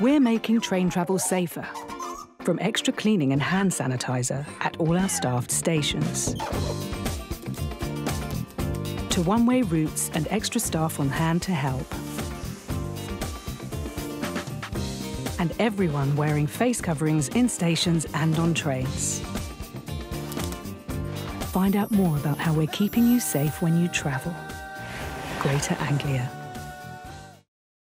We're making train travel safer. From extra cleaning and hand sanitizer at all our staffed stations, to one-way routes and extra staff on hand to help. And everyone wearing face coverings in stations and on trains. Find out more about how we're keeping you safe when you travel. Greater Anglia.